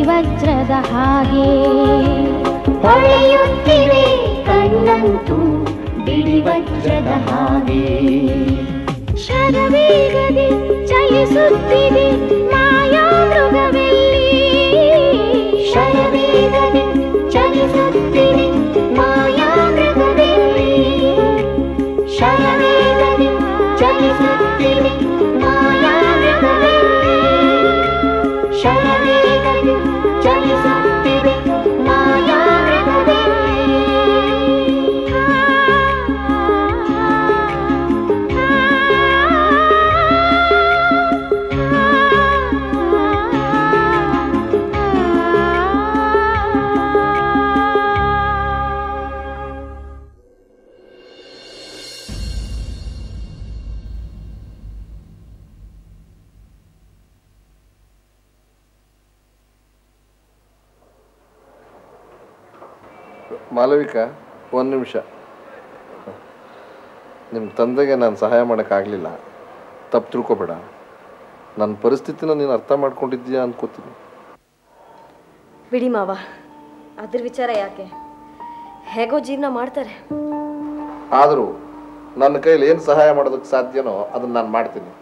ವಜ್ರದ ಹಾಗೆ ಹೊಳೆಯುತ್ತಿವೆ ಕಣ್ಣಂತೂ ಬಿಡಿ ವಜ್ರದ ಹಾಗೆ ಶರವೇಗದೆ ಚಲಿಸುತ್ತಿದೆ ಮಾಯಾ ಮೃಗವೆಲ್ಲಿ ಮಾಲವಿಕಾ ಒಂದು ನಿಮಿಷ. ನಿಮ್ಮ ತಂದೆಗೆ ನಾನು ಸಹಾಯ ಮಾಡೋಕ್ಕಾಗಲಿಲ್ಲ ತಪ್ಪು ತಿಳ್ಕೊಬೇಡ. ನನ್ನ ಪರಿಸ್ಥಿತಿನ ನೀನು ಅರ್ಥ ಮಾಡ್ಕೊಂಡಿದ್ದೀಯಾ ಅನ್ಕೋತೀನಿ ಬಿಡಿ ಮಾವ. ಅದ್ರ ವಿಚಾರ ಯಾಕೆ? ಹೇಗೋ ಜೀವನ ಮಾಡ್ತಾರೆ. ಆದರೂ ನನ್ನ ಕೈಲಿ ಏನು ಸಹಾಯ ಮಾಡೋದಕ್ಕೆ ಸಾಧ್ಯನೋ ಅದನ್ನು ನಾನು ಮಾಡ್ತೀನಿ.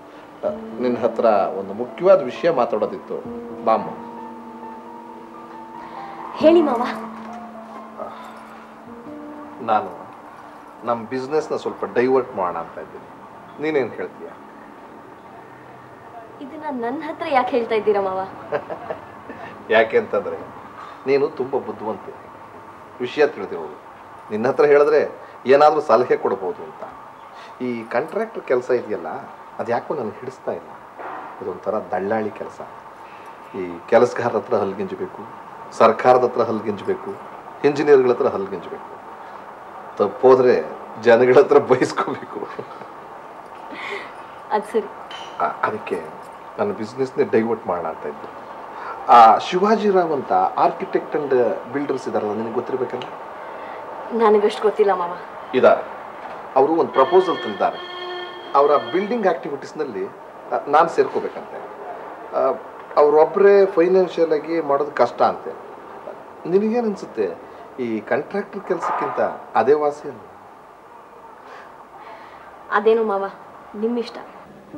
ನಿನ್ನ ಹತ್ರ ಒಂದು ಮುಖ್ಯವಾದ ವಿಷಯ ಮಾತಾಡೋದಿತ್ತು. ಬಾಮ್ಮ. ಹೇಳಿ ಮಾವ. ನಾನು ನಮ್ಮ ಬಿಸ್ನೆಸ್ನ ಸ್ವಲ್ಪ ಡೈವರ್ಟ್ ಮಾಡೋಣ ಅಂತ ಇದ್ದೀನಿ. ನೀನೇನು ಹೇಳ್ತೀಯ? ಇದನ್ನ ನನ್ನ ಹತ್ರ ಯಾಕೆ ಹೇಳ್ತಾ ಇದ್ದೀರಾ ಮಾವ? ಯಾಕೆ ಅಂತಂದರೆ ನೀನು ತುಂಬ ಬುದ್ಧಿವಂತ ವಿಷಯ ತಿಳಿದಿರೋದು. ನಿನ್ನ ಹತ್ರ ಹೇಳಿದ್ರೆ ಏನಾದರೂ ಸಲಹೆ ಕೊಡ್ಬೋದು ಅಂತ. ಈ ಕಾಂಟ್ರಾಕ್ಟರ್ ಕೆಲಸ ಇದೆಯಲ್ಲ ಅದು ಯಾಕೋ ನನಗೆ ಹಿಡಿಸ್ತಾ ಇಲ್ಲ. ಇದೊಂಥರ ದಳ್ಳಾಳಿ ಕೆಲಸ. ಈ ಕೆಲಸಗಾರರ ಹತ್ರ ಹಲ್ಗಿಂಜಬೇಕು ಸರ್ಕಾರದ ಹತ್ರ ಹಲ್ಗಿಂಜಬೇಕು ಇಂಜಿನಿಯರ್ಗಳ ಹತ್ರ ಹಲ್ಗಿಂಜಬೇಕು ತಪ್ಪೋದ್ರೆ ಜನಗಳ ಹತ್ರ ಬಯಸ್ಕೋಬೇಕು ಅದು ಸರಿ. ಅದಕ್ಕೆ ನನ್ನ ಬಿಸ್ನೆಸ್ನೇ ಡೈವರ್ಟ್ ಮಾಡೋಣ ಅಂತ ಇದ್ದೆ. ಆ ಶಿವಾಜಿರಾವ್ ಅಂತ ಆರ್ಕಿಟೆಕ್ಟ್ ಅಂಡ್ ಬಿಲ್ಡರ್ಸ್ ಇದಾರಲ್ಲ ನಿನಗೆ ಗೊತ್ತಿರಬೇಕಲ್ಲ? ನನಗಷ್ಟು ಗೊತ್ತಿಲ್ಲ ಮಾವ. ಇದ ಅವರು ಒಂದು ಪ್ರಪೋಸಲ್ ತಂದಿದ್ದಾರೆ. ಅವರ ಬಿಲ್ಡಿಂಗ್ ಆಕ್ಟಿವಿಟೀಸ್ನಲ್ಲಿ ನಾನು ಸೇರ್ಕೋಬೇಕಂತೆ. ಅವರೊಬ್ಬರೇ ಫೈನಾನ್ಷಿಯಲ್ ಆಗಿ ಮಾಡೋದು ಕಷ್ಟ ಅಂತೆ. ನಿನಗೇನು ಅನಿಸುತ್ತೆ? ಈ ಕಾಂಟ್ರಾಕ್ಟರ್ ಕೆಲಸಕ್ಕಿಂತ ಅದೇ ವಾಸಿ ಅಲ್ಲ ಅದೇನು ಮಾವ ನಿಮ್ಮಿಷ್ಟ.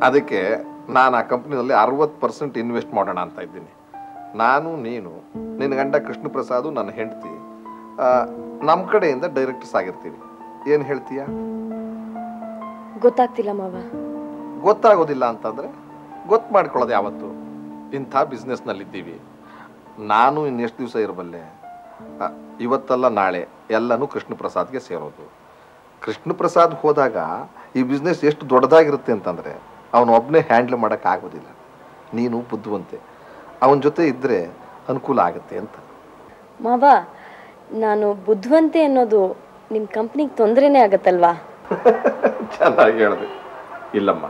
ಅದಕ್ಕೆ ನಾನು ಆ ಕಂಪ್ನಿನಲ್ಲಿ ಅರವತ್ತು ಪರ್ಸೆಂಟ್ ಇನ್ವೆಸ್ಟ್ ಮಾಡೋಣ ಅಂತ ಇದ್ದೀನಿ. ನಾನು ನೀನು ನಿನ್ನ ಗಂಡ ಕೃಷ್ಣ ಪ್ರಸಾದು ನನ್ನ ಹೆಂಡತಿ ನಮ್ಮ ಕಡೆಯಿಂದ ಡೈರೆಕ್ಟರ್ಸ್ ಆಗಿರ್ತೀವಿ. ಏನು ಹೇಳ್ತೀಯ? ಗೊತ್ತಾಗ್ತಿಲ್ಲ ಮಾವ. ಗೊತ್ತಾಗೋದಿಲ್ಲ ಅಂತಂದರೆ ಗೊತ್ತು ಮಾಡ್ಕೊಳ್ಳೋದು ಯಾವತ್ತು. ಇಂಥ ಬಿಸ್ನೆಸ್ನಲ್ಲಿದ್ದೀವಿ ನಾನು ಇನ್ನೆಷ್ಟು ದಿವಸ ಇರಬಲ್ಲೆ? ಇವತ್ತಲ್ಲ ನಾಳೆ ಎಲ್ಲನೂ ಕೃಷ್ಣ ಪ್ರಸಾದ್ಗೆ ಸೇರೋದು. ಕೃಷ್ಣ ಪ್ರಸಾದ್ ಹೋದಾಗ ಈ ಬಿಸ್ನೆಸ್ ಎಷ್ಟು ದೊಡ್ಡದಾಗಿರುತ್ತೆ ಅಂತಂದರೆ ಅವನೊಬ್ಬನೇ ಹ್ಯಾಂಡ್ಲ್ ಮಾಡೋಕ್ಕಾಗೋದಿಲ್ಲ ನೀನು ಬುದ್ಧಿವಂತೆ. ಅವನ ಜೊತೆ ಇದ್ದರೆ ಅನುಕೂಲ ಆಗುತ್ತೆ ಅಂತ. ಮಾವ ನಾನು ಬುದ್ಧಿವಂತೆ ಅನ್ನೋದು ನಿಮ್ಮ ಕಂಪ್ನಿಗೆ ತೊಂದರೆನೇ ಆಗತ್ತಲ್ವಾ? ಚೆನ್ನಾಗಿ ಹೇಳಿದೆ. ಇಲ್ಲಮ್ಮ.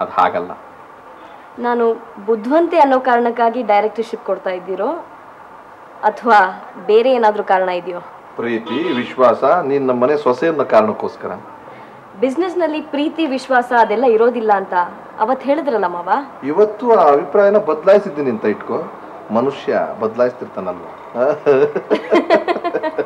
ಅದು ಹಾಗಲ್ಲ. ನಾನು ಬುದ್ಧಿವಂತೆ ಅನ್ನೋ ಕಾರಣಕ್ಕಾಗಿ ಡೈರೆಕ್ಟರ್ಶಿಪ್ ಕೊಡ್ತಾ ಇದ್ದೀರೋ ಅಥವಾ ಬೇರೆ ಏನಾದರೂ ಕಾರಣ ಇದೆಯೋ? ಪ್ರೀತಿ ವಿಶ್ವಾಸ ನೀನು ನಮ್ಮ ಮನೆ ಸೊಸೆ ಅನ್ನೋ ಕಾರಣಕ್ಕೋಸ್ಕರ. ಬಿಸ್ನೆಸ್ನಲ್ಲಿ ಪ್ರೀತಿ ವಿಶ್ವಾಸ ಅದೆಲ್ಲ ಇರೋದಿಲ್ಲ ಅಂತ ಅವತ್ತು ಹೇಳಿದ್ರಲ್ಲ ಮಾವ? ಇವತ್ತು ಆ ಅಭಿಪ್ರಾಯನ ಬದಲಾಯಿಸಿದ್ದೀನಿ ಅಂತ ಇಟ್ಕೋ. ಮನುಷ್ಯ ಬದಲಾಯಿಸ್ತಿರ್ತಾನಲ್ವ?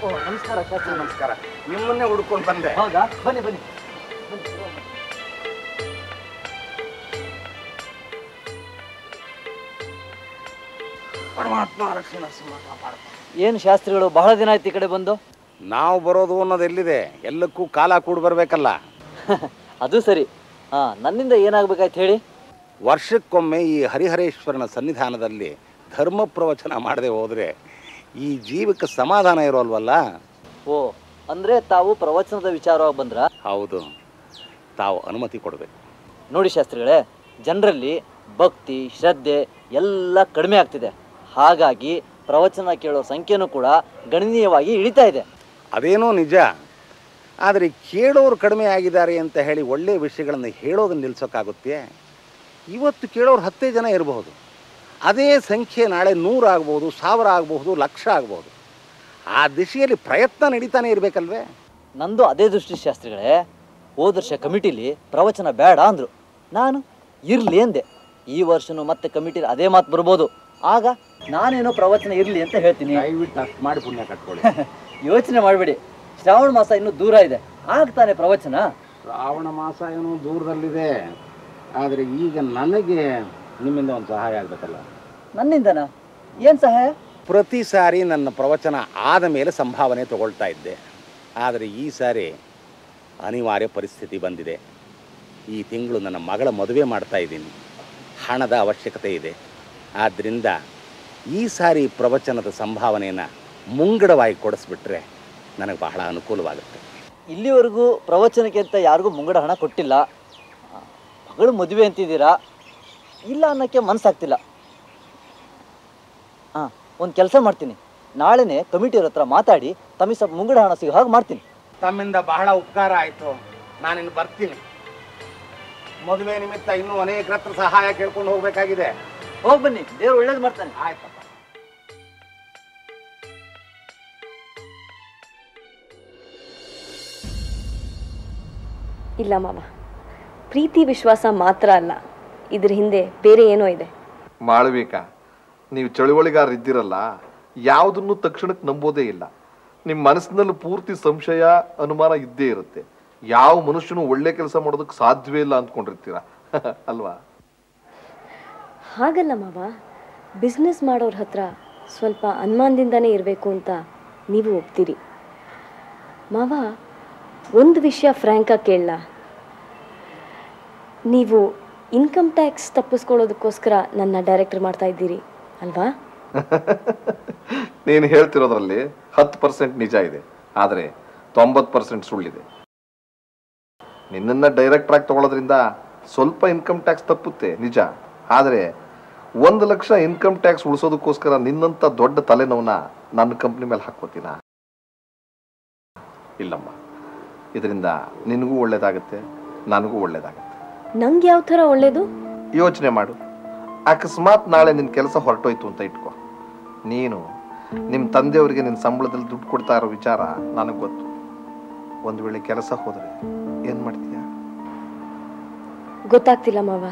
ಶಾಸ್ತ್ರಿಗಳೇ ನಮಸ್ಕಾರ ಶಾಸ್ತ್ರಿ ನಮಸ್ಕಾರ. ನಿಮ್ಮನ್ನೇ ಹುಡ್ಕೊಂಡು ಬಂದೆ. ಹೌದಾ? ಬನ್ನಿ ಬನ್ನಿ. ಪರಮಾತ್ಮ ರಕ್ಷಣ ಏನು ಶಾಸ್ತ್ರಿಗಳು ಬಹಳ ದಿನ ಆಯ್ತು ಈ ಕಡೆ ಬಂದು? ನಾವು ಬರೋದು ಅನ್ನೋದು ಎಲ್ಲಿದೆ? ಎಲ್ಲಕ್ಕೂ ಕಾಲ ಕೂಡಿ ಬರಬೇಕಲ್ಲ. ಅದು ಸರಿ. ಹಾ ನನ್ನಿಂದ ಏನಾಗ್ಬೇಕಾಯ್ತು ಹೇಳಿ? ವರ್ಷಕ್ಕೊಮ್ಮೆ ಈ ಹರಿಹರೇಶ್ವರನ ಸನ್ನಿಧಾನದಲ್ಲಿ ಧರ್ಮ ಪ್ರವಚನ ಮಾಡದೆ ಹೋದರೆ ಈ ಜೀವಕ್ಕೆ ಸಮಾಧಾನ ಇರೋಲ್ವಲ್ಲ? ಓ ಅಂದ್ರೆ ತಾವು ಪ್ರವಚನದ ವಿಚಾರವಾಗಿ ಬಂದ್ರ? ಹೌದು ತಾವು ಅನುಮತಿ ಕೊಡಬೇಕು. ನೋಡಿ ಶಾಸ್ತ್ರಿಗಳೇ ಜನರಲ್ಲಿ ಭಕ್ತಿ ಶ್ರದ್ಧೆ ಎಲ್ಲ ಕಡಿಮೆ ಆಗ್ತಿದೆ. ಹಾಗಾಗಿ ಪ್ರವಚನ ಕೇಳೋ ಸಂಖ್ಯೆನೂ ಕೂಡ ಗಣನೀಯವಾಗಿ ಇಳಿತಾ ಇದೆ. ಅದೇನೋ ನಿಜ ಆದರೆ ಕೇಳೋರು ಕಡಿಮೆ ಆಗಿದ್ದಾರೆ ಅಂತ ಹೇಳಿ ಒಳ್ಳೆಯ ವಿಷಯಗಳನ್ನು ಹೇಳೋದನ್ನು ನಿಲ್ಸೋಕ್ಕಾಗುತ್ತೆ ಇವತ್ತು ಕೇಳೋರು ಹತ್ತೇ ಜನ ಇರಬಹುದು. ಅದೇ ಸಂಖ್ಯೆ ನಾಳೆ ನೂರು ಆಗ್ಬೋದು ಸಾವಿರ ಆಗಬಹುದು ಲಕ್ಷ ಆಗ್ಬೋದು. ಆ ದಿಶೆಯಲ್ಲಿ ಪ್ರಯತ್ನ ನಡೀತಾನೆ ಇರಬೇಕಲ್ವೇ? ನಂದು ಅದೇ ದೃಷ್ಟಿ ಶಾಸ್ತ್ರಿಗಳೇ ಹೋದ ವರ್ಷ ಕಮಿಟಿಲಿ ಪ್ರವಚನ ಬೇಡ ಅಂದರು. ನಾನು ಇರಲಿ ಅಂದೆ. ಈ ವರ್ಷನೂ ಮತ್ತೆ ಕಮಿಟಿಲಿ ಅದೇ ಮಾತು ಬರ್ಬೋದು. ಆಗ ನಾನೇನೋ ಪ್ರವಚನ ಇರಲಿ ಅಂತ ಹೇಳ್ತೀನಿ. ಮಾಡಿ ಪುಣ್ಯ ಕಟ್ಕೊಳ್ಳಿ. ಯೋಚನೆ ಮಾಡಬೇಡಿ. ಶ್ರಾವಣ ಮಾಸ ಇನ್ನೂ ದೂರ ಇದೆ. ಆಗ್ತಾನೆ ಪ್ರವಚನ? ಶ್ರಾವಣ ಮಾಸ ಏನೋ ದೂರದಲ್ಲಿದೆ. ಆದರೆ ಈಗ ನನಗೆ ನಿಮ್ಮಿಂದ ಒಂದು ಸಹಾಯ ಆಗಬೇಕಲ್ಲ. ನನ್ನಿಂದನಾ? ಏನು ಸಹಾಯ? ಪ್ರತಿ ಸಾರಿ ನನ್ನ ಪ್ರವಚನ ಆದ ಮೇಲೆ ಸಂಭಾವನೆ ತಗೊಳ್ತಾ ಇದ್ದೆ. ಆದರೆ ಈ ಸಾರಿ ಅನಿವಾರ್ಯ ಪರಿಸ್ಥಿತಿ ಬಂದಿದೆ. ಈ ತಿಂಗಳು ನನ್ನ ಮಗಳ ಮದುವೆ ಮಾಡ್ತಾ ಇದ್ದೀನಿ. ಹಣದ ಅವಶ್ಯಕತೆ ಇದೆ. ಆದ್ದರಿಂದ ಈ ಸಾರಿ ಪ್ರವಚನದ ಸಂಭಾವನೆಯನ್ನು ಮುಂಗಡವಾಗಿ ಕೊಡಿಸ್ಬಿಟ್ರೆ ನನಗೆ ಬಹಳ ಅನುಕೂಲವಾಗುತ್ತೆ. ಇಲ್ಲಿವರೆಗೂ ಪ್ರವಚನಕ್ಕೆ ಅಂತ ಯಾರಿಗೂ ಮುಂಗಡ ಹಣ ಕೊಟ್ಟಿಲ್ಲ. ಮಗಳು ಮದುವೆ ಅಂತಿದ್ದೀರಾ? ಇಲ್ಲ ಅನ್ನೋಕ್ಕೆ ಮನಸ್ಸಾಗ್ತಿಲ್ಲ ಹಾಂ ಒಂದು ಕೆಲಸ ಮಾಡ್ತೀನಿ. ನಾಳೆನೇ ಕಮಿಟಿಯವ್ರ ಹತ್ರ ಮಾತಾಡಿ ತಮಗೆ ಸ್ವಲ್ಪ ಮುಂಗಡ ಹಣ ಸಿಗೋ ಹಾಗೆ ಮಾಡ್ತೀನಿ. ತಮ್ಮಿಂದ ಬಹಳ ಉಪಕಾರ ಆಯಿತು. ನಾನಿನ್ನು ಬರ್ತೀನಿ. ಮದುವೆ ನಿಮಿತ್ತ ಇನ್ನೂ ಅನೇಕ ಹತ್ರ ಸಹಾಯ ಕೇಳ್ಕೊಂಡು ಹೋಗಬೇಕಾಗಿದೆ. ಹೋಗಿ ಬನ್ನಿ ದೇವ್ರು ಒಳ್ಳೇದು ಮಾಡ್ತಾನೆ. ಆಯ್ತು ಇಲ್ಲ ಮಾಮ ಪ್ರೀತಿ ವಿಶ್ವಾಸ ಮಾತ್ರ ಅಲ್ಲ. ಇದ್ರ ಹಿಂದೆ ಬೇರೆ ಏನೋ ಇದೆ. ಮಾಳವಿಕ ನೀವು ಚಳುವಳಿಗಾರ ಇದ್ದೀರಲ್ಲ ಯಾವುದನ್ನು ತಕ್ಷಣಕ್ಕೆ ನಂಬೋದೇ ಇಲ್ಲ. ನಿಮ್ಮ ಮನಸ್ಸಿನಲ್ಲಿ ಪೂರ್ತಿ ಸಂಶಯ ಅನುಮಾನ ಇದ್ದೇ ಇರುತ್ತೆ. ಯಾವ ಮನುಷ್ಯನು ಒಳ್ಳೆ ಕೆಲಸ ಮಾಡೋದಕ್ಕೆ ಸಾಧ್ಯವೇ ಇಲ್ಲ ಅಂದ್ಕೊಂಡಿರ್ತೀರ? ಅಲ್ವಾ? ಹಾಗಲ್ಲ ಮಾವ. ಬಿಸ್ನೆಸ್ ಮಾಡೋರ ಹತ್ರ ಸ್ವಲ್ಪ ಅನುಮಾನದಿಂದನೇ ಇರಬೇಕು ಅಂತ ನೀವು ಒಪ್ತೀರಿ. ಮಾವ ಒಂದು ವಿಷಯ ಫ್ರ್ಯಾಂಕಾಗಿ ಕೇಳಲ್ಲ ನೀವು ಇನ್ಕಮ್ ಟ್ಯಾಕ್ಸ್ ತಪ್ಪಿಸ್ಕೊಳ್ಳೋದಕ್ಕೋಸ್ಕರ ನನ್ನ ಡೈರೆಕ್ಟರ್ ಮಾಡ್ತಾ ಇದ್ದೀರಿ, ಅಲ್ವಾ? ನೀನು ಹೇಳ್ತಿರೋದ್ರಲ್ಲಿ ಹತ್ತು ಪರ್ಸೆಂಟ್ ನಿಜ ಇದೆ, ಆದರೆ ತೊಂಬತ್ತು ಪರ್ಸೆಂಟ್ ಸುಳ್ಳಿದೆ. ನಿನ್ನನ್ನು ಡೈರೆಕ್ಟರ್ ಆಗಿ ತಗೊಳ್ಳೋದ್ರಿಂದ ಸ್ವಲ್ಪ ಇನ್ಕಮ್ ಟ್ಯಾಕ್ಸ್ ತಪ್ಪುತ್ತೆ, ನಿಜ. ಆದರೆ ಒಂದು ಲಕ್ಷ ಇನ್ಕಮ್ ಟ್ಯಾಕ್ಸ್ ಉಳಿಸೋದಕ್ಕೋಸ್ಕರ ನಿನ್ನಂಥ ದೊಡ್ಡ ತಲೆನೋವನ್ನ ನನ್ನ ಕಂಪ್ನಿ ಮೇಲೆ ಹಾಕ್ಕೋತೀನ? ಇಲ್ಲಮ್ಮ. ಇದರಿಂದ ನಿನಗೂ ಒಳ್ಳೇದಾಗುತ್ತೆ, ನನಗೂ ಒಳ್ಳೇದಾಗುತ್ತೆ. ನಂಗೆ ಯಾವ ಥರ ಒಳ್ಳೇದು? ಯೋಚನೆ ಮಾಡು. ಅಕಸ್ಮಾತ್ ನಾಳೆ ನಿನ್ನ ಕೆಲಸ ಹೊರಟೋಯ್ತು ಅಂತ ಇಟ್ಕೋ. ನೀನು ನಿಮ್ಮ ತಂದೆಯವರಿಗೆ ನಿನ್ನ ಸಂಬಳದಲ್ಲಿ ದುಡ್ಡು ಕೊಡ್ತಾ ಇರೋ ವಿಚಾರ ನನಗೆ ಗೊತ್ತು. ಒಂದು ವೇಳೆ ಕೆಲಸ ಹೋದರೆ ಏನು ಮಾಡ್ತೀಯ? ಗೊತ್ತಾಗ್ತಿಲ್ಲ ಮಾವ.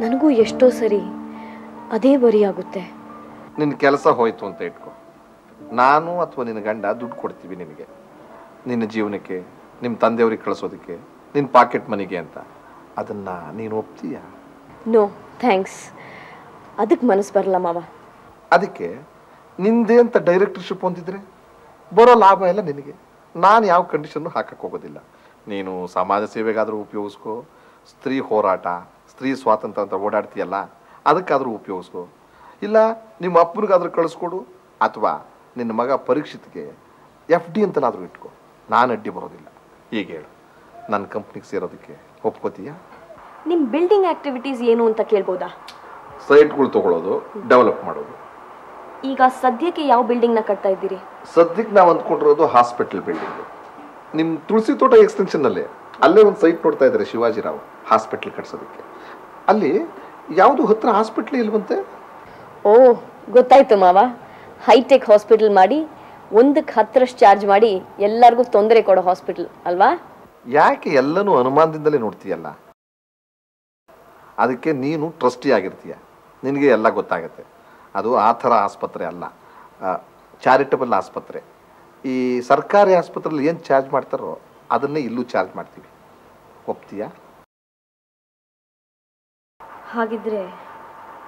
ನನಗೂ ಎಷ್ಟೋ ಸರಿ ಅದೇ ಬರಿ ಆಗುತ್ತೆ. ನಿನ್ನ ಕೆಲಸ ಹೋಯ್ತು ಅಂತ ಇಟ್ಕೋ. ನಾನು ಅಥವಾ ನಿನ್ನ ಗಂಡ ದುಡ್ಡು ಕೊಡ್ತೀವಿ ನಿನಗೆ ನಿನ್ನ ಜೀವನಕ್ಕೆ ನಿಮ್ಮ ತಂದೆಯವ್ರಿಗೆ ಕಳಿಸೋದಕ್ಕೆ ನಿನ್ನ ಪಾಕೆಟ್ ಮನಿಗೆ ಅಂತ. ಅದನ್ನ ನೀನು ಒಪ್ತೀಯ? ನೋ ಥ್ಯಾಂಕ್ಸ್ ಅದಕ್ಕೆ ಮನಸ್ಸು ಬರಲ್ಲ ಮಾವ. ಅದಕ್ಕೆ ನಿಂದೇ ಅಂತ ಡೈರೆಕ್ಟರ್ಶಿಪ್ ಹೊಂದಿದ್ರೆ ಬರೋ ಲಾಭ ಎಲ್ಲ ನಿನಗೆ. ನಾನು ಯಾವ ಕಂಡೀಷನ್ನು ಹಾಕಕ್ಕೆ ಹೋಗೋದಿಲ್ಲ. ನೀನು ಸಮಾಜ ಸೇವೆಗಾದರೂ ಉಪಯೋಗಿಸ್ಕೋ. ಸ್ತ್ರೀ ಹೋರಾಟ ಸ್ತ್ರೀ ಸ್ವಾತಂತ್ರ್ಯ ಅಂತ ಓಡಾಡ್ತೀಯಲ್ಲ ಅದಕ್ಕಾದರೂ ಉಪಯೋಗಿಸ್ಕೋ. ಇಲ್ಲ ನಿಮ್ಮ ಅಪ್ಪನಿಗಾದ್ರೂ ಕಳಿಸ್ಕೊಡು ಅಥವಾ ನಿನ್ನ ಮಗ ಪರೀಕ್ಷಿತ್ಗೆ ಎಫ್ ಡಿ ಅಂತನಾದರೂ ಇಟ್ಕೋ. ನಾನು ಅಡ್ಡಿ ಬರೋದಿಲ್ಲ. ಹೀಗೆ ಹೇಳು. ನನ್ನ ಕಂಪ್ನಿಗೆ ಸೇರೋದಕ್ಕೆ. ಒಪ್ಕೋತೀಯಾ? ನಿಮ್ಮ ಬಿಲ್ಡಿಂಗ್ ಆಕ್ಟಿವಿಟೀಸ್ ಏನು ಅಂತ ಕೇಳ್ಬೋದಾ? ಸೈಟ್ಗಳು ತಗೊಳ್ಳೋದು ಡೆವಲಪ್ ಮಾಡೋದು. ಈಗ ಸದ್ಯಕ್ಕೆ ಯಾವ ಬಿಲ್ಡಿಂಗ್ನ ಕಟ್ತಾ ಇದ್ದೀರಿ? ಸದ್ಯಕ್ಕೆ ನಾವು ಅಂದ್ಕೊಂಡಿರೋದು ಹಾಸ್ಪಿಟಲ್ ಬಿಲ್ಡಿಂಗ್ ನಿಮ್ಮ ತುಳಸಿ ತೋಟ ಎಕ್ಸ್ಟೆನ್ಷನ್ನಲ್ಲಿ ಅಲ್ಲೇ ಒಂದು ಸೈಟ್ ನೋಡ್ತಾ ಇದ್ದಾರೆ ಶಿವಾಜಿರಾವ್ ಹಾಸ್ಪಿಟ್ಲ್ ಕಟ್ಸೋದಕ್ಕೆ. ಅಲ್ಲಿ ಯಾವುದು ಹತ್ರ ಹಾಸ್ಪಿಟ್ಲ್ ಇಲ್ವಂತೆ ಓ ಗೊತ್ತಾಯ್ತು ಮಾವ. ಹೈಟೆಕ್ ಹಾಸ್ಪಿಟಲ್ ಮಾಡಿ ಒಂದಕ್ಕೆ ಹತ್ತರಷ್ಟು ಚಾರ್ಜ್ ಮಾಡಿ ಎಲ್ಲರಿಗೂ ತೊಂದರೆ ಕೊಡೋ ಹಾಸ್ಪಿಟಲ್ ಅಲ್ವಾ? ಯಾಕೆ ಎಲ್ಲನೂ ಅನುಮಾನದಿಂದಲೇ ನೋಡ್ತೀಯಲ್ಲ? ಅದಕ್ಕೆ ನೀನು ಟ್ರಸ್ಟಿ ಆಗಿರ್ತೀಯ. ನಿನಗೆ ಎಲ್ಲ ಗೊತ್ತಾಗುತ್ತೆ. ಅದು ಆ ಥರ ಆಸ್ಪತ್ರೆ ಅಲ್ಲ. ಚಾರಿಟಬಲ್ ಆಸ್ಪತ್ರೆ. ಈ ಸರ್ಕಾರಿ ಆಸ್ಪತ್ರೆಯಲ್ಲಿ ಏನು ಚಾರ್ಜ್ ಮಾಡ್ತಾರೋ ಅದನ್ನೇ ಇಲ್ಲೂ ಚಾರ್ಜ್ ಮಾಡ್ತೀವಿ. ಒಪ್ತೀಯಾ? ಹಾಗಿದ್ರೆ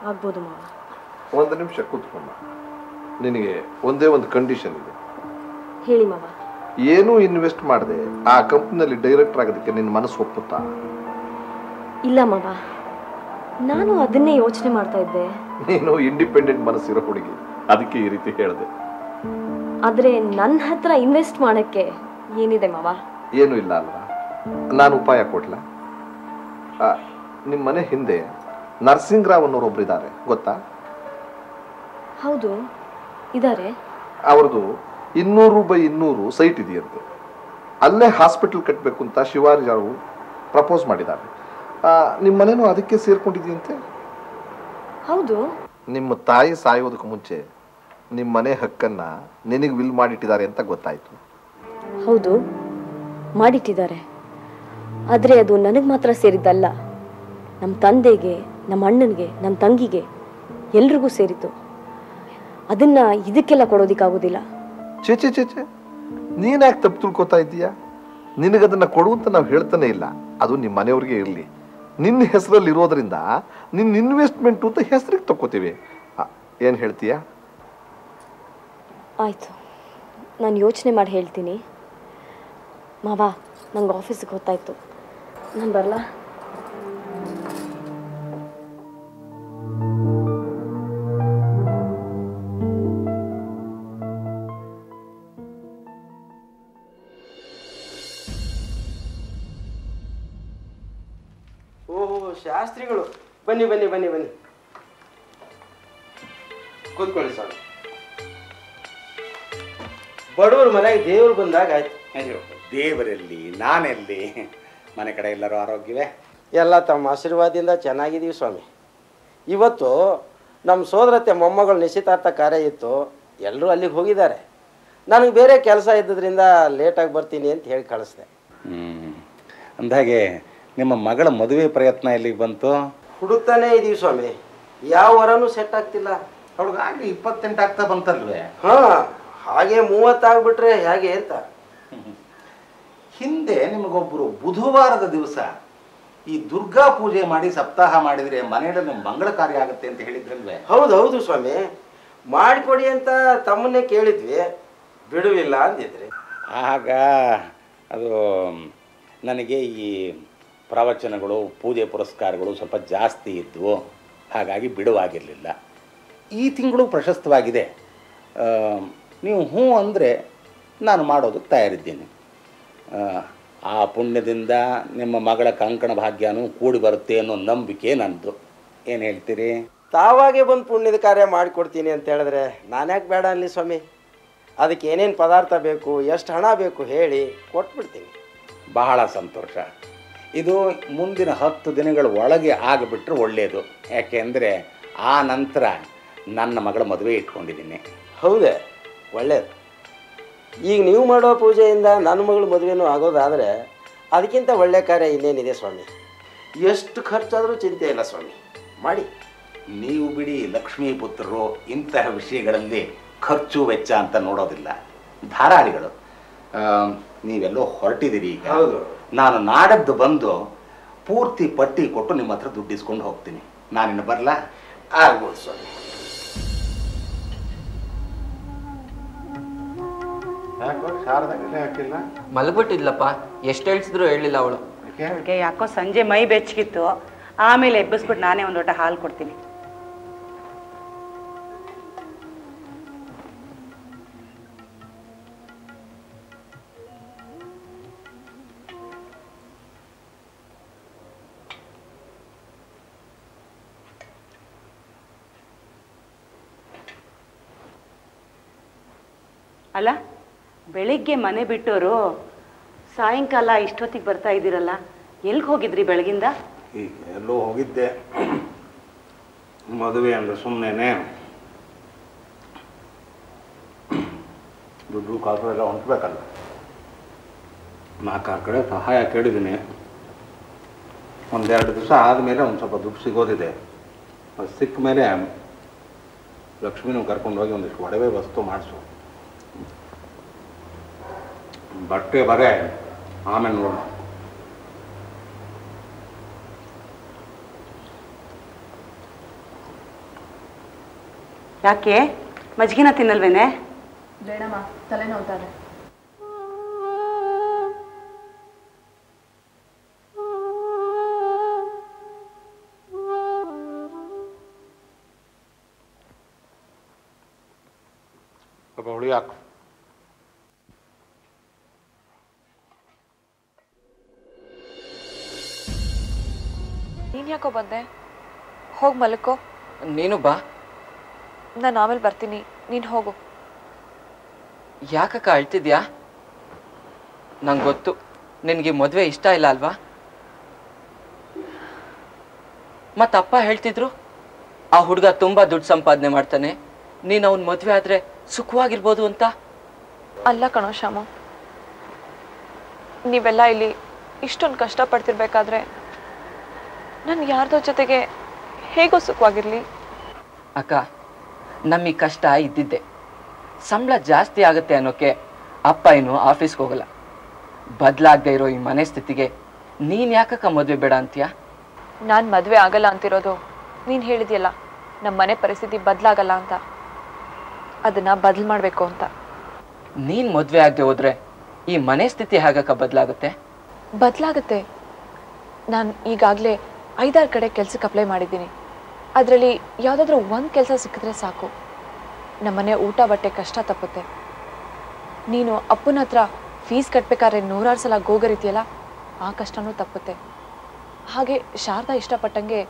ಆಗ್ಬೋದು ಮಾವ. ಒಂದು ನಿಮಿಷ ಕೂತ್ಕೊಂಡ ನಿನಗೆ ಒಂದೇ ಒಂದು ಕಂಡೀಷನ್ ಇದೆ. ಹೇಳಿ ಮಾವ. ಏನೂ ಇನ್ವೆಸ್ಟ್ ಮಾಡದೆ ಆ ಕಂಪನಿಯಲ್ಲಿ ಡೈರೆಕ್ಟರ್ ಆಗೋದಕ್ಕೆ ನಿನ್ನ ಮನಸ್ಸು ಒಪ್ಪುತ್ತಾ? ಇಲ್ಲ ಮಾವ. ನಾನು ಅದನ್ನೇ ಯೋಚನೆ ಮಾಡ್ತಾ ಇದ್ದೆ. ನೀನು ಇಂಡಿಪೆಂಡೆಂಟ್ ಮನಸ್ಸಿರೋ ಹುಡುಗಿ. ಅದಕ್ಕೆ ಈ ರೀತಿ ಹೇಳಿದೆ. ಆದರೆ ನನ್ನ ಹತ್ರ ಇನ್ವೆಸ್ಟ್ ಮಾಡೋಕ್ಕೆ ಏನಿದೆ ಮಾವ? ಏನೂ ಇಲ್ಲ ಅಲ್ವಾ? ನಾನು ಉಪಾಯ ಕೊಡ್ಲಾ? ನಿಮ್ಮ ಮನೆ ಹಿಂದೆ ನರಸಿಂಗರಾವ್ ಅನ್ನೋರೊಬ್ರು ಇದ್ದಾರೆ ಗೊತ್ತಾ? ಹೌದು. ಇದ್ದಾರೆ ಅವ್ರದ್ದು ಇನ್ನೂರು ಬೈ ಇನ್ನೂರು ಸೈಟ್ ಇದೆಯಂತೆ. ಅಲ್ಲೇ ಹಾಸ್ಪಿಟಲ್ ಕಟ್ಟಬೇಕು ಅಂತ ಶಿವಾರಿ ಅವರು ಪ್ರಪೋಸ್ ಮಾಡಿದ್ದಾರೆ. ನಿಮ್ಮ ಮನೇನು ಅದಕ್ಕೆ ಸೇರ್ಕೊಂಡಿದೆಯಂತೆ ಹೌದು. ನಿಮ್ಮ ತಾಯಿ ಸಾಯೋದಕ್ಕೆ ಮುಂಚೆ ನಿಮ್ಮ ಮನೆ ಹಕ್ಕನ್ನ ನಿನಗೆ ವಿಲ್ ಮಾಡಿಟ್ಟಿದ್ದಾರೆ ಅಂತ ಗೊತ್ತಾಯ್ತು. ಹೌದು ಮಾಡಿಟ್ಟಿದ್ದಾರೆ. ಆದರೆ ಅದು ನನಗೆ ಮಾತ್ರ ಸೇರಿದ್ದಲ್ಲ. ನಮ್ಮ ತಂದೆಗೆ ನಮ್ಮ ಅಣ್ಣನಿಗೆ ನಮ್ಮ ತಂಗಿಗೆ ಎಲ್ರಿಗೂ ಸೇರಿತು ಅದನ್ನ ಇದಕ್ಕೆಲ್ಲ ಕೊಡೋದಿಕ್ಕಾಗೋದಿಲ್ಲ. ಚೇಚೆ ಚೇ ಚೇ ನೀನ್ಯಾಕೆ ತಪ್ಪು ತಿಳ್ಕೊತಾ ಇದ್ದೀಯಾ? ನಿನಗದನ್ನ ಕೊಡು ಅಂತ ನಾವು ಹೇಳ್ತಾನೆ ಇಲ್ಲ. ಅದು ನಿಮ್ಮ ಮನೆಯವ್ರಿಗೆ ಇರಲಿ. ನಿನ್ನ ಹೆಸರಲ್ಲಿ ಇರೋದ್ರಿಂದ ನಿನ್ನ ಇನ್ವೆಸ್ಟ್ಮೆಂಟು ಅಂತ ಹೆಸರಿಗೆ ತಕ್ಕೋತೀವಿ. ಏನು ಹೇಳ್ತೀಯಾ? ಆಯಿತು. ನಾನು ಯೋಚನೆ ಮಾಡಿ ಹೇಳ್ತೀನಿ. ಮಾವಾ, ನಂಗೆ ಆಫೀಸಿಗೆ ಗೊತ್ತಾಯ್ತು ನಾನು ಬರಲಾ? ಶಾಸ್ತ್ರಿಗಳು. ಬನ್ನಿ ಬನ್ನಿ ಬನ್ನಿ ಬನ್ನಿ. ಕೂತ್ಕೊಳ್ಳಿ ಸ್ವಾಮಿ. ಬಡವರು ಮನೆಗೆ ದೇವರು ಬಂದಾಗ ಆಯ್ತು. ಅಯ್ಯೋ ದೇವರಲ್ಲಿ ನಾನೆಲ್ಲಿ? ಮನೆ ಕಡೆ ಎಲ್ಲರೂ ಆರೋಗ್ಯವೇ? ಎಲ್ಲ ತಮ್ಮ ಆಶೀರ್ವಾದದಿಂದ ಚೆನ್ನಾಗಿದ್ದೀವಿ ಸ್ವಾಮಿ. ಇವತ್ತು ನಮ್ಮ ಸೋದರತೆ ಮೊಮ್ಮಗಳು ನಿಶ್ಚಿತಾರ್ಥ ಕಾರ್ಯ ಇತ್ತು. ಎಲ್ಲರೂ ಅಲ್ಲಿಗೆ ಹೋಗಿದ್ದಾರೆ. ನನಗೆ ಬೇರೆ ಕೆಲಸ ಇದ್ದದ್ರಿಂದ ಲೇಟಾಗಿ ಬರ್ತೀನಿ ಅಂತ ಹೇಳಿ ಕಳಿಸ್ದೆ. ಹ್ಞೂ ಅಂದಾಗೆ ನಿಮ್ಮ ಮಗಳ ಮದುವೆ ಪ್ರಯತ್ನ ಇಲ್ಲಿಗೆ ಬಂತು? ಹುಡುಕ್ತಾನೆ ಇದೀವಿ ಸ್ವಾಮಿ. ಯಾವ ವರನು ಸೆಟ್ ಆಗ್ತಿಲ್ಲ. ಅವಳಿಗಾಗಲಿ ಇಪ್ಪತ್ತೆಂಟು ಆಗ್ತಾ ಬಂತಲ್ವೇ? ಹಾ ಹಾಗೆ ಮೂವತ್ತಾಗ್ಬಿಟ್ರೆ ಹೇಗೆ ಅಂತ. ಹಿಂದೆ ನಿಮಗೊಬ್ಬರು ಬುಧವಾರದ ದಿವಸ ಈ ದುರ್ಗಾ ಪೂಜೆ ಮಾಡಿ ಸಪ್ತಾಹ ಮಾಡಿದ್ರೆ ಮನೆಯಲ್ಲಿ ಮಂಗಳ ಕಾರ್ಯ ಆಗುತ್ತೆ ಅಂತ ಹೇಳಿದ್ರಲ್ವೇ? ಹೌದು ಹೌದು ಸ್ವಾಮಿ. ಮಾಡಿಕೊಡಿ ಅಂತ ತಮ್ಮನ್ನೇ ಕೇಳಿದ್ವಿ. ಬಿಡುವಿಲ್ಲ ಅಂದಿದ್ರಿ. ಆಗ ಅದು ನನಗೆ ಈ ಪ್ರವಚನಗಳು ಪೂಜೆ ಪುರಸ್ಕಾರಗಳು ಸ್ವಲ್ಪ ಜಾಸ್ತಿ ಇದ್ದವು ಹಾಗಾಗಿ ಬಿಡುವಾಗಿರಲಿಲ್ಲ. ಈ ತಿಂಗಳು ಪ್ರಶಸ್ತವಾಗಿದೆ. ನೀವು ಹ್ಞೂ ಅಂದರೆ ನಾನು ಮಾಡೋದಕ್ಕೆ ತಯಾರಿದ್ದೇನೆ. ಆ, ಆ ಪುಣ್ಯದಿಂದ ನಿಮ್ಮ ಮಗಳ ಕಂಕಣ ಭಾಗ್ಯನೂ ಕೂಡಿ ಬರುತ್ತೆ ಅನ್ನೋ ನಂಬಿಕೆ ನನ್ನದು ಏನು ಹೇಳ್ತೀರಿ? ತಾವಾಗೆ ಬಂದು ಪುಣ್ಯದ ಕಾರ್ಯ ಮಾಡಿಕೊಡ್ತೀನಿ ಅಂತ ಹೇಳಿದ್ರೆ ನಾನ್ಯಾಕೆ ಬೇಡ ಅಲ್ಲಿ ಸ್ವಾಮಿ? ಅದಕ್ಕೆ ಏನೇನು ಪದಾರ್ಥ ಬೇಕು ಎಷ್ಟು ಹಣ ಬೇಕು ಹೇಳಿ ಕೊಟ್ಬಿಡ್ತೀನಿ. ಬಹಳ ಸಂತೋಷ. ಇದು ಮುಂದಿನ ಹತ್ತು ದಿನಗಳ ಒಳಗೆ ಆಗಿಬಿಟ್ರೆ ಒಳ್ಳೆಯದು ಯಾಕೆಂದರೆ ಆ ನಂತರ ನನ್ನ ಮಗಳ ಮದುವೆ ಇಟ್ಕೊಂಡಿದ್ದೀನಿ. ಹೌದೇ? ಒಳ್ಳೆಯದು ಈಗ ನೀವು ಮಾಡೋ ಪೂಜೆಯಿಂದ ನನ್ನ ಮಗಳ ಮದುವೆನೂ ಆಗೋದಾದರೆ ಅದಕ್ಕಿಂತ ಒಳ್ಳೆ ಕಾರ್ಯ ಇನ್ನೇನಿದೆ ಸ್ವಾಮಿ? ಎಷ್ಟು ಖರ್ಚಾದರೂ ಚಿಂತೆ ಇಲ್ಲ ಸ್ವಾಮಿ. ಮಾಡಿ. ನೀವು ಬಿಡಿ ಲಕ್ಷ್ಮೀ ಪುತ್ರರು ಇಂತಹ ವಿಷಯಗಳಲ್ಲಿ ಖರ್ಚು ವೆಚ್ಚ ಅಂತ ನೋಡೋದಿಲ್ಲ. ಧಾರಾಳಿಗಳು. ನೀವೆಲ್ಲೋ ಹೊರಟಿದ್ದೀರಿ ಈಗ. ಹೌದು. ನಾನು ನಾಡದ್ದು ಬಂದು ಪೂರ್ತಿ ಪಟ್ಟಿ ಕೊಟ್ಟು ನಿಮ್ಮ ಹತ್ರ ದುಡ್ಡು ಇಸ್ಕೊಂಡು ಹೋಗ್ತೀನಿ. ನಾನಿನ್ನು ಬರಲಾ? ಆಗ್ಬೋದು ಸ್ವಾಮಿ. ಯಾಕೋ ಶಾರದಾಗೆ ಹಾಕಿಲ್ಲ? ಮಲಗ್ಬಿಟ್ಟಿದ್ಲಪ್ಪ ಎಷ್ಟು ಹೇಳ್ಸಿದ್ರು ಹೇಳಿಲ್ಲ ಅವಳು. ಯಾಕೋ? ಸಂಜೆ ಮೈ ಬೆಚ್ಚಗಿತ್ತು. ಆಮೇಲೆ ಎಬ್ಬಿಸ್ಬಿಟ್ಟು ನಾನೇ ಒಂದು ಲೋಟ ಹಾಲು ಕೊಡ್ತೀನಿ. ಬೆಳಿಗ್ಗೆ ಮನೆ ಬಿಟ್ಟವರು ಸಾಯಂಕಾಲ ಇಷ್ಟೊತ್ತಿಗೆ ಬರ್ತಾ ಇದ್ದೀರಲ್ಲ ಎಲ್ಲಿಗೆ ಹೋಗಿದ್ರಿ ಬೆಳಗಿಂದ? ಎಲ್ಲೋ ಹೋಗಿದ್ದೆ. ಮದುವೆ ಅಂದ್ರೆ ಸುಮ್ಮನೆ ದುಡ್ಡು ಕಾಸು ಎಲ್ಲ ಹೊಂಟ್ಬೇಕಲ್ಲ ನಾಲ್ಕಾರು ಕಡೆ ಸಹಾಯ ಕೇಳಿದ್ದೀನಿ. ಒಂದೆರಡು ದಿವಸ ಆದಮೇಲೆ ಒಂದು ಸ್ವಲ್ಪ ದುಡ್ಡು ಸಿಗೋದಿದೆ. ಅದು ಸಿಕ್ಕ ಮೇಲೆ ಲಕ್ಷ್ಮಿನೂ ಕರ್ಕೊಂಡೋಗಿ ಒಂದಿಷ್ಟು ಒಡವೆ ವಸ್ತು ಮಾಡಿಸು. ಬಟ್ಟೆ ಬರೆ ಆಮೇಲೆ ನೋಡೋಣ. ಯಾಕೆ? ಮಜ್ಗಿನ ತಿನ್ನಲ್ವೇನೆ? ಬೇಡಮ್ಮ ತಲೆ ನೋಡ್ತಾರೆ ಹುಳಿ ಹಾಕು. ನೀನು ಯಾಕೋ ಬಂದೆ? ಹೋಗಿ ಮಲ್ಕೋ. ನೀನು ಬಾ. ನಾನು ಆಮೇಲೆ ಬರ್ತೀನಿ. ನೀನು ಹೋಗು. ಯಾಕಕ್ಕ ಅಳ್ತಿದ್ಯಾ? ನಂಗೆ ಗೊತ್ತು. ನಿನಗೆ ಮದುವೆ ಇಷ್ಟ ಇಲ್ಲ ಅಲ್ವಾ? ಮತ್ತಪ್ಪ ಹೇಳ್ತಿದ್ರು ಆ ಹುಡುಗ ತುಂಬ ದುಡ್ಡು ಸಂಪಾದನೆ ಮಾಡ್ತಾನೆ. ನೀನು ಅವನ ಮದುವೆ ಆದರೆ ಸುಖವಾಗಿರ್ಬೋದು ಅಂತ? ಅಲ್ಲ ಕಣೋ ಶ್ಯಾಮ. ನೀವೆಲ್ಲ ಇಲ್ಲಿ ಇಷ್ಟೊಂದು ಕಷ್ಟಪಡ್ತಿರ್ಬೇಕಾದ್ರೆ ನಾನು ಯಾರ್ದೋ ಜೊತೆಗೆ ಹೇಗೋ ಸುಖವಾಗಿರಲಿ. ಅಕ್ಕ ನಮ್ಮ ಈ ಕಷ್ಟ ಇದ್ದಿದ್ದೆ. ಸಂಬಳ ಜಾಸ್ತಿ ಆಗುತ್ತೆ ಅನ್ನೋಕೆ ಅಪ್ಪ ಏನು ಆಫೀಸ್ಗೆ ಹೋಗಲ್ಲ. ಬದಲಾಗದೆ ಇರೋ ಈ ಮನೆ ಸ್ಥಿತಿಗೆ ನೀನು ಯಾಕಕ್ಕ ಮದುವೆ ಬೇಡ ಅಂತೀಯಾ? ನಾನು ಮದುವೆ ಆಗಲ್ಲ ಅಂತಿರೋದು ನೀನು ಹೇಳಿದ್ಯಲ್ಲ ನಮ್ಮ ಮನೆ ಪರಿಸ್ಥಿತಿ ಬದಲಾಗಲ್ಲ ಅಂತ. ಅದನ್ನ ಬದಲು ಮಾಡಬೇಕು ಅಂತ. ನೀನು ಮದುವೆ ಆಗದೆ ಹೋದ್ರೆ ಈ ಮನೆ ಸ್ಥಿತಿ ಹಾಗಕ್ಕ ಬದಲಾಗುತ್ತೆ? ಬದಲಾಗುತ್ತೆ. ನಾನು ಈಗಾಗಲೇ ಐದಾರು ಕಡೆ ಕೆಲಸಕ್ಕೆ ಅಪ್ಲೈ ಮಾಡಿದ್ದೀನಿ. ಅದರಲ್ಲಿ ಯಾವುದಾದ್ರೂ ಒಂದು ಕೆಲಸ ಸಿಕ್ಕಿದ್ರೆ ಸಾಕು. ನಮ್ಮನೆ ಊಟ ಬಟ್ಟೆ ಕಷ್ಟ ತಪ್ಪುತ್ತೆ. ನೀನು ಅಪ್ಪನ ಹತ್ರ ಫೀಸ್ ಕಟ್ಟಬೇಕಾದ್ರೆ ನೂರಾರು ಸಲ ಗೋಗರಿತೀಯಲ್ಲ ಆ ಕಷ್ಟನೂ ತಪ್ಪುತ್ತೆ. ಹಾಗೆ ಶಾರದಾ ಇಷ್ಟಪಟ್ಟಂಗೆ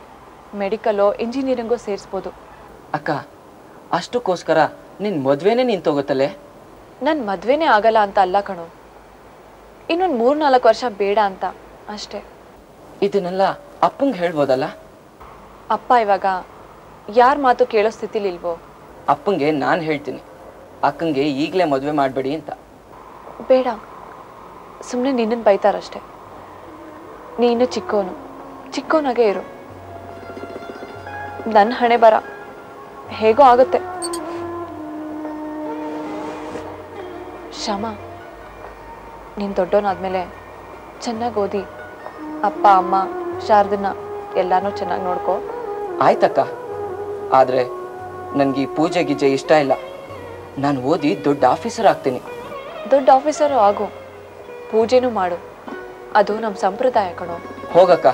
ಮೆಡಿಕಲ್ಲೋ ಇಂಜಿನಿಯರಿಂಗೋ ಸೇರಿಸ್ಬೋದು. ಅಕ್ಕ ಅಷ್ಟಕ್ಕೋಸ್ಕರ ನಿನ್ನ ಮದುವೆನೇ ನೀನು ತಗೋತಲ್ಲೇ? ನನ್ನ ಮದುವೆನೇ ಆಗಲ್ಲ ಅಂತ ಅಲ್ಲ ಕಣೋ. ಇನ್ನೊಂದು ಮೂರ್ನಾಲ್ಕು ವರ್ಷ ಬೇಡ ಅಂತ ಅಷ್ಟೇ. ಇದನ್ನೆಲ್ಲ ಅಪ್ಪಂಗೆ ಹೇಳ್ಬೋದಲ್ಲ? ಅಪ್ಪ ಇವಾಗ ಯಾರ ಮಾತು ಕೇಳೋ ಸ್ಥಿತಿಲಿ ಇಲ್ವೋ ಅಪ್ಪಂಗೆ ನಾನು ಹೇಳ್ತೀನಿ. ಅಕ್ಕಂಗೆ ಈಗಲೇ ಮದುವೆ ಮಾಡಬೇಡಿ ಅಂತ. ಬೇಡ. ಸುಮ್ಮನೆ ನಿನ್ನನ್ನು ಬೈತಾರಷ್ಟೇ. ನೀನು ಚಿಕ್ಕವನು ಚಿಕ್ಕವನಾಗೆ ಇರು. ನನ್ನ ಹಣೆ ಬರ. ಹೇಗೋ ಆಗುತ್ತೆ. ಶಮ ನೀನು ದೊಡ್ಡವನಾದ್ಮೇಲೆ ಚೆನ್ನಾಗಿ ಓದಿ. ಅಪ್ಪ ಅಮ್ಮ ಶಾರದನ್ನ ಎಲ್ಲಾನು ಚೆನ್ನಾಗಿ ನೋಡ್ಕೋ. ಆಯ್ತಕ್ಕ. ಆದರೆ ನನಗೆ ಈ ಪೂಜೆ ಗೀಜೆ ಇಷ್ಟ ಇಲ್ಲ. ನಾನು ಓದಿ ದೊಡ್ಡ ಆಫೀಸರ್ ಆಗ್ತೀನಿ. ದೊಡ್ಡ ಆಫೀಸರು ಆಗು. ಪೂಜೆನೂ ಮಾಡು. ಅದು ನಮ್ಮ ಸಂಪ್ರದಾಯ ಕಣೋ. ಹೋಗಕ್ಕ.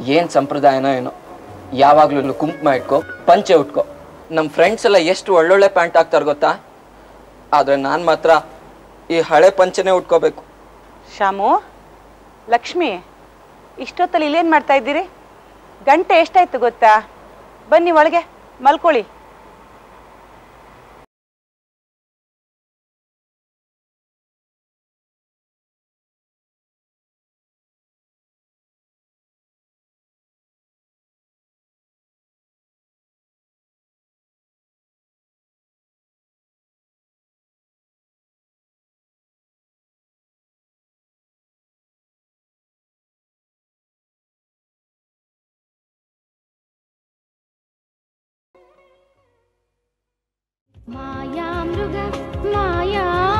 ಏನು ಸಂಪ್ರದಾಯನೋ ಏನೋ. ಯಾವಾಗ್ಲೂ ಕುಂಕುಮ ಇಟ್ಕೋ ಪಂಚೆ ಉಟ್ಕೋ. ನಮ್ಮ ಫ್ರೆಂಡ್ಸ್ ಎಲ್ಲ ಎಷ್ಟು ಒಳ್ಳೊಳ್ಳೆ ಪ್ಯಾಂಟ್ ಹಾಕ್ತಾರೆ ಗೊತ್ತಾ? ಆದರೆ ನಾನು ಮಾತ್ರ ಈ ಹಳೆ ಪಂಚೆನೇ ಉಟ್ಕೋಬೇಕು. ಶಾಮು ಲಕ್ಷ್ಮಿ. ಇಷ್ಟೊತ್ತಲ್ಲಿ ಇಲ್ಲೇನು ಮಾಡ್ತಾ ಇದ್ದೀರಿ? ಗಂಟೆ ಎಷ್ಟಾಯ್ತು ಗೊತ್ತಾ? ಬನ್ನಿ ಒಳಗೆ ಮಲ್ಕೊಳ್ಳಿ. माया मृग माया